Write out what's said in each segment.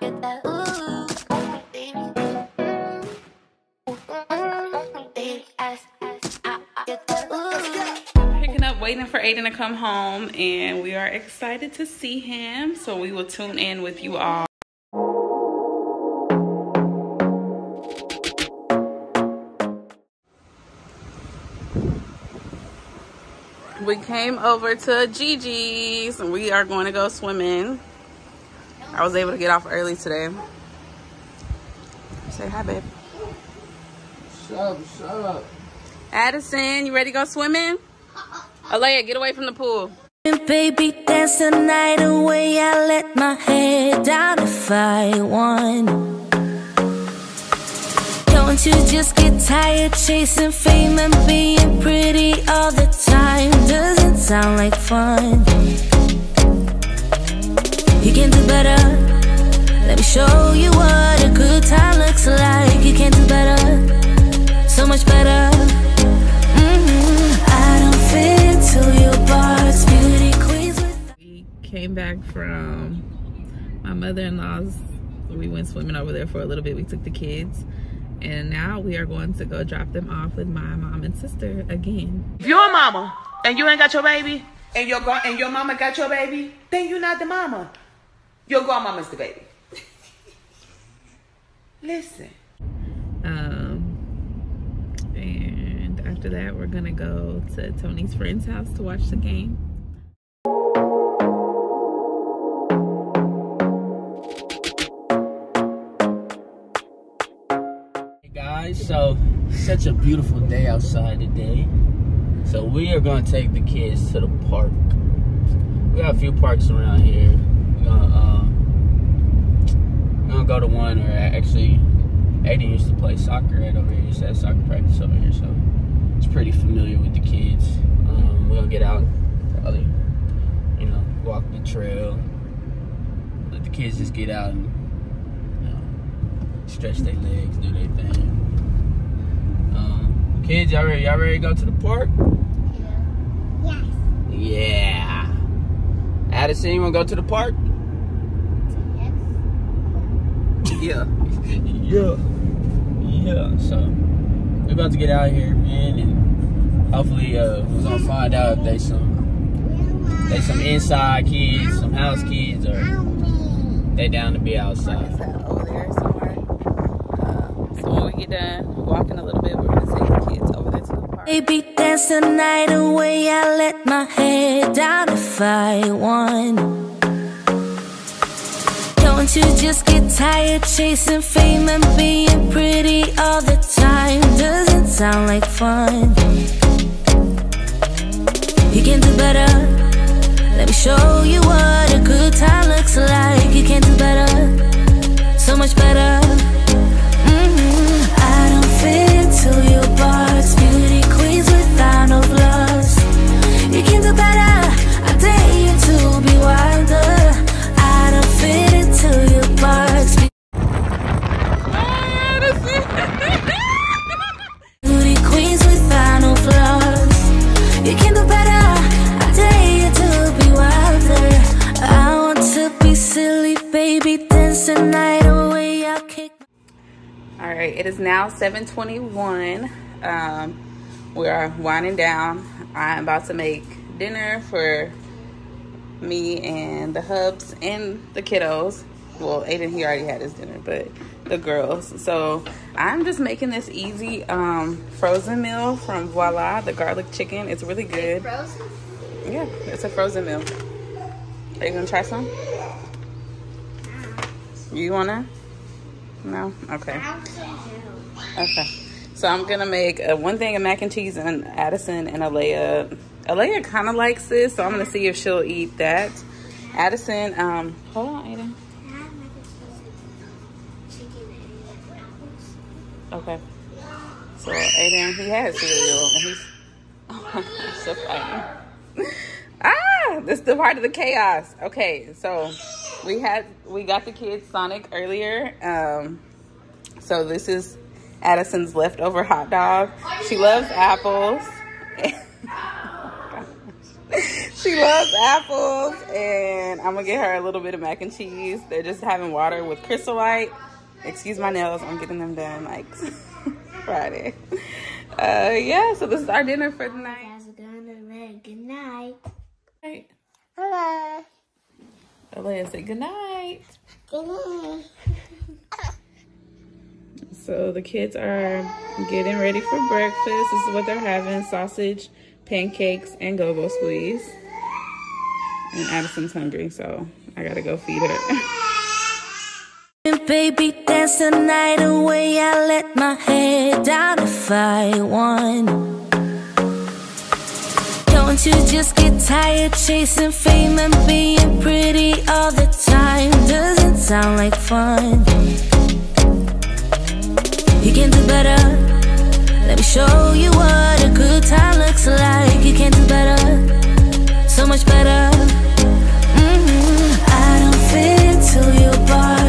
Picking up, waiting for Aiden to come home, and we are excited to see him. So we will tune in with you all. We came over to Gigi's and we are going to go swimming. I was able to get off early today. Say hi, babe. What's up? What's up? Addison, you ready to go swimming? Alea, get away from the pool. Baby, dance the night away. I let my head down if I want. Don't you just get tired chasing fame and being pretty all the time? Doesn't sound like fun. You can do better. Let me show you what a good time looks like. You can do better, so much better. Mhm. I don't fit into your box, beauty queens with. We came back from my mother-in-law's. We went swimming over there for a little bit. We took the kids. And now we are going to go drop them off with my mom and sister again. If you're a mama and you ain't got your baby, and your gra- and your mama got your baby, then you're not the mama. Your grandmama's the baby. Listen. Um, and after that, we're gonna go to Tony's friend's house to watch the game. Hey guys, so such a beautiful day outside today. So we are gonna take the kids to the park. We got a few parks around here. We're gonna, we're go to one where actually Aiden used to play soccer at over here. He used to have soccer practice over here, so it's pretty familiar with the kids. Um, we'll get out, probably, you know, walk the trail. Let the kids just get out and you know, stretch their legs, do their thing. Um, kids, y'all ready? Y'all ready to go to the park? Yeah. Yes. Yeah. Addison, you wanna go to the park? Yeah. yeah. Yeah. So we're about to get out here, man, and hopefully uh, we're gonna find out if they some they some inside kids, some house kids, or they down to be outside. over there somewhere. Um, so when we get done walking a little bit, we're gonna take the kids over there to the park. Baby, dance the night away. I let my head down if I want. Don't you just get tired chasing fame and being pretty all the time? Doesn't sound like fun. You can do better. Let me show you what a good time looks like. You right, it is now 7:21. Um, we are winding down. I'm about to make dinner for me and the hubs and the kiddos. Well, Aiden he already had his dinner, but the girls. So I'm just making this easy um, frozen meal from Voila, the garlic chicken. It's really good. Frozen? Yeah, it's a frozen meal. Are you gonna try some? You wanna? No? Okay. Okay. So I'm gonna make uh one thing of mac and cheese and Addison and Alea. Alea kind of likes this, so I'm gonna see if she'll eat that. Addison, um, hold on, Aiden. Okay. So Aiden, he has cereal and he's so funny. ah, this is the part of the chaos. Okay, so we had we got the kids Sonic earlier. Um, so this is Addison's leftover hot dog. She loves apples. she loves apples, and I'm gonna get her a little bit of mac and cheese. They're just having water with Crystal Light. Excuse my nails, I'm getting them done like Friday. Uh, yeah, so this is our dinner for the night. Guys are gonna. Good night. Right. Hello. Alea, say good night. Good night. So the kids are getting ready for breakfast. This is what they're having: sausage, pancakes, and go-go squeeze. And Addison's hungry, so I gotta go feed her. Baby, dance the night away. I let my head down if I want. Don't you just get tired chasing fame and being pretty all the time? Doesn't sound like fun. You can do better. Let me show you what a good time looks like. You can do better, so much better. Mhm. I don't fit into your box.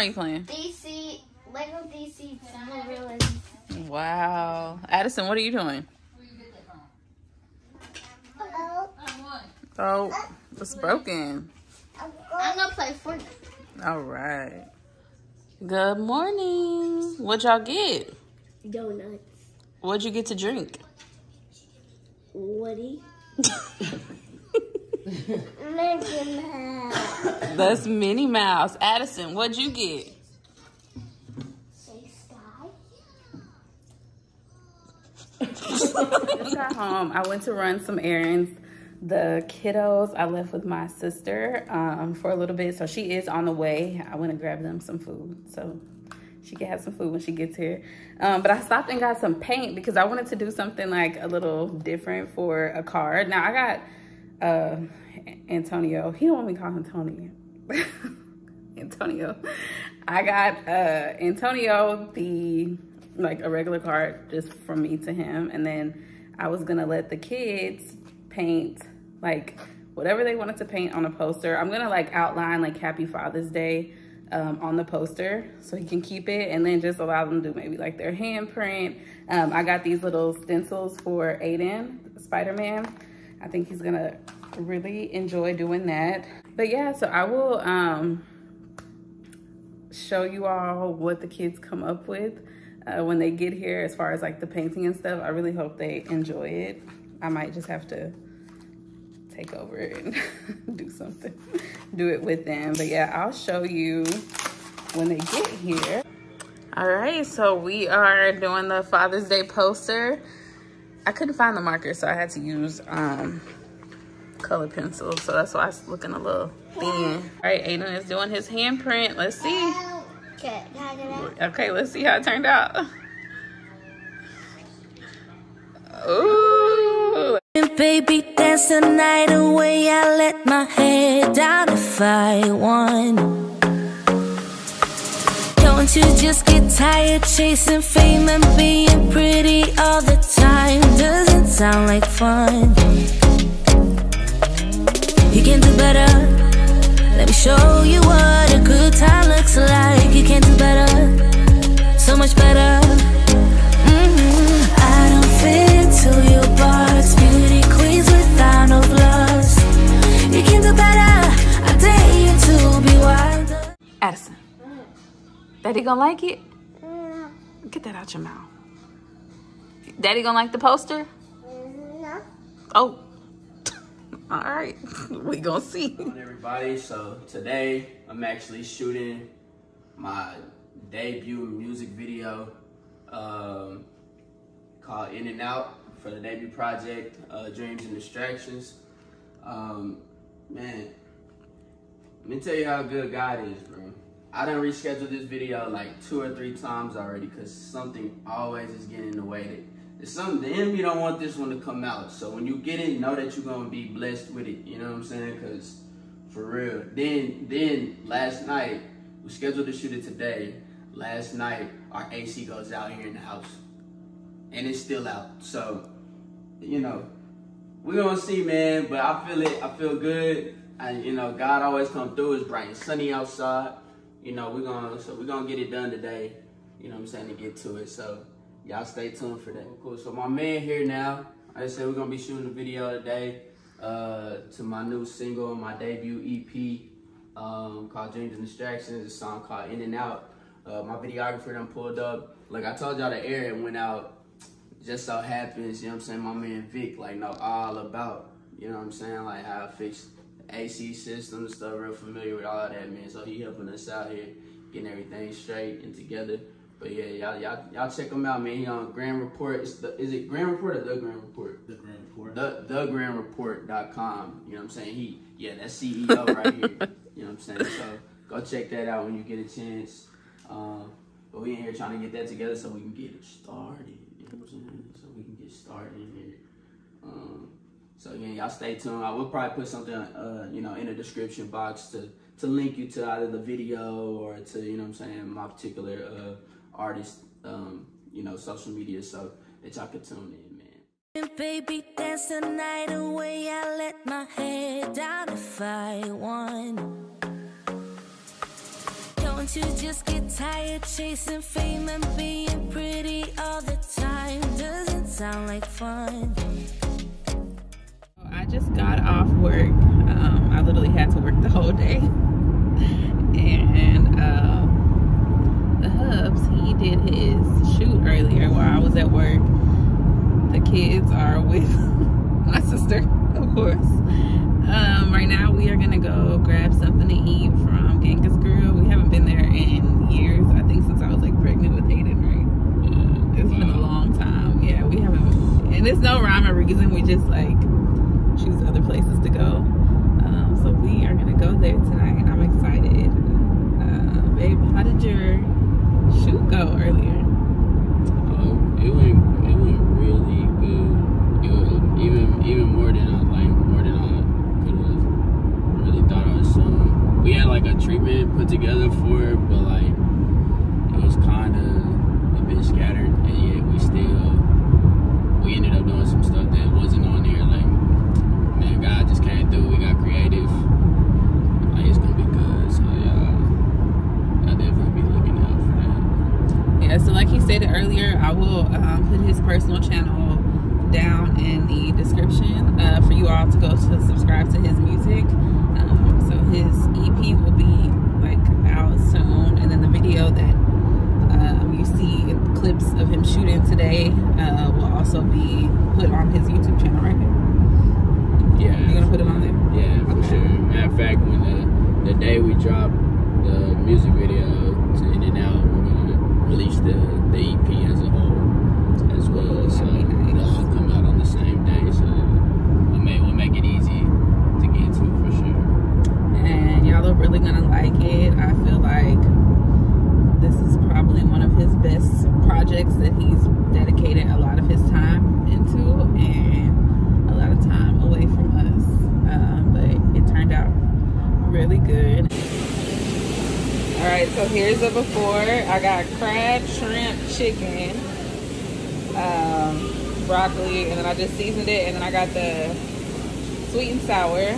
Are you playing? DC, Lego DC Super Villains. Wow, Addison, what are you doing? Oh, it's broken. I'm gonna play Fortnite. All right. Good morning. What y'all get? Donuts. What'd you get to drink? Woody. Mickey Mouse. That's Minnie Mouse. Addison, what'd you get? Say Sky. just got home. I went to run some errands. The kiddos I left with my sister um, for a little bit, so she is on the way. I went and grabbed them some food, so she can have some food when she gets here. Um, but I stopped and got some paint because I wanted to do something like a little different for a card. Now I got uh, Antonio. He don't want me to call him Tony. Antonio. I got uh, Antonio the like a regular card just from me to him, and then I was gonna let the kids paint like whatever they wanted to paint on a poster. I'm gonna like outline like Happy Father's Day um, on the poster so he can keep it, and then just allow them to do maybe like their handprint. Um, I got these little stencils for Aiden, Spider-Man. I think he's gonna really enjoy doing that. But yeah, so I will um, show you all what the kids come up with uh, when they get here as far as like the painting and stuff. I really hope they enjoy it. I might just have to take over and do something, do it with them. But yeah, I'll show you when they get here. All right, so we are doing the Father's Day poster. I couldn't find the marker, so I had to use um, color pencils. So that's why it's looking a little thin. All right, Aiden is doing his handprint. Let's see. Okay, let's see how it turned out. Ooh. Baby, dance the night away. I let my head down if I want. Don't you just get tired chasing fame and being pretty all the time? Doesn't sound like fun. You can do better. Let me show you what a good time looks like. You can do better, gonna like it? Get that out your mouth. Daddy gonna like the poster? No. Oh. All right. we gonna see. everybody. So today I'm actually shooting my debut music video um, called In and Out for the debut project, uh, Dreams and Distractions. Um, man, let me tell you how good God is, bro. I done rescheduled this video like two or three times already because something always is getting in the way. It's something the enemy don't want this one to come out. So when you get it, know that you're gonna be blessed with it. You know what I'm saying? Because for real. Then then last night we scheduled to shoot it today. Last night our AC goes out here in the house, and it's still out. So you know we're gonna see, man. But I feel it. I feel good. And you know, God always come through. It's bright and sunny outside. You know, we're gonna so we're gonna get it done today. You know what I'm saying to get to it. So y'all stay tuned for that. Cool. So my man here now. Like I said we're gonna be shooting a video today uh, to my new single, my debut EP um, called Dreams and Distractions. A song called In and Out. Uh, my videographer done pulled up. Like I told y'all, the air it went out. Just so happens, you know what I'm saying. My man Vic, like know all about, you know what I'm saying, like how I fix AC system and stuff. Real familiar with all that, man. So he helping us out here, getting everything straight and together. But yeah, y'all, y'all, y'all check him out, man. He on Grand Report. It's the, is it Grand Report or the Grand Report? The Grand Report. The thegrandreport.com. You know what I'm saying? He, yeah, that's CEO right here. You know what I'm saying? So go check that out when you get a chance. Um, but we in here trying to get that together so we can get it started. You know what I'm saying? So we can get started in here. Um, so again, y'all stay tuned. I will probably put something, uh, you know, in the description box to to link you to either the video or to, you know I'm saying, my particular uh, artist, um, you know, social media so that y'all can tune in, man. Baby, dance the night away. I let my head down if I want. Don't you just get tired chasing fame and being pretty all the time? Doesn't sound like fun. I just got off work. Um, I literally had to work the whole day. And um, the Hubs, he did his shoot earlier while I was at work. The kids are with my sister, of course. Um, right now, we are gonna go grab something to eat from Genghis Grill. We haven't been there in years. I think since I was like pregnant with Hayden, right? It's been a long time. Yeah, we haven't. And there's no rhyme or reason. We just like places to go. Um, so we are gonna go there tonight. I'm excited. Uh, babe, how did your shoot go earlier? Um, it went it went really good. It was even even more than I like more than I could have really thought I was. Um, we had like a treatment put together for it, but like it was kind of a bit scattered, and yet we still we ended up doing some stuff that wasn't on there. Like man, God just came through. We got creative. Like it's gonna be good. So yeah, I definitely be looking out for that. Yeah, so like he stated earlier, I will um, put his personal channel down in the description uh, for you all to go to subscribe to his music. Um, so his EP will be like out soon, and then the video that um, you see clips of him shooting today uh, will also be put on his YouTube channel, right? Yeah. you're gonna put it on there? Yeah, for Okay. sure. Matter of fact, when the the day we drop the music video to In and Out, we're gonna release the the EP as a whole as well. So That'd be nice. they'll all come out on the same day. So we'll make we'll make it easy to get to for sure. and y'all are really gonna like it. I feel like this is probably one of his best projects that he's dedicated a lot of his time into and a lot of time away from us. Um, but it turned out really good. All right, so here's the before. I got crab, shrimp, chicken, um, broccoli, and then I just seasoned it, and then I got the sweet and sour.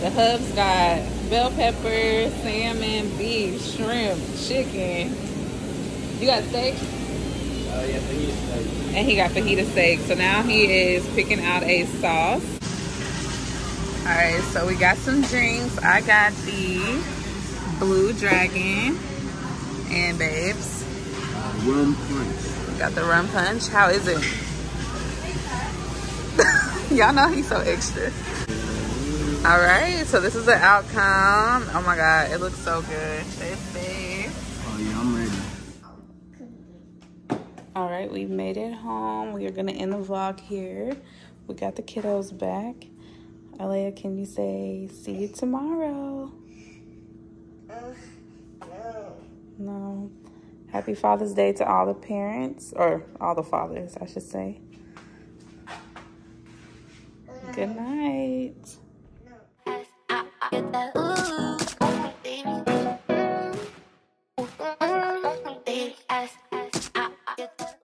The hubs got bell pepper, salmon, beef, shrimp, chicken. You got steak? Uh, yeah, you. And he got fajita steak. So now he is picking out a sauce. All right, so we got some drinks. I got the Blue Dragon and babes. Rum punch. Got the rum punch. How is it? Y'all know he's so extra. All right, so this is the outcome. Oh my God, it looks so good. Oh yeah, I'm ready. All right, we've made it home. We are gonna end the vlog here. We got the kiddos back. Alea, can you say see you tomorrow? No. Happy Father's Day to all the parents, or all the fathers, I should say. Good night. That ooh.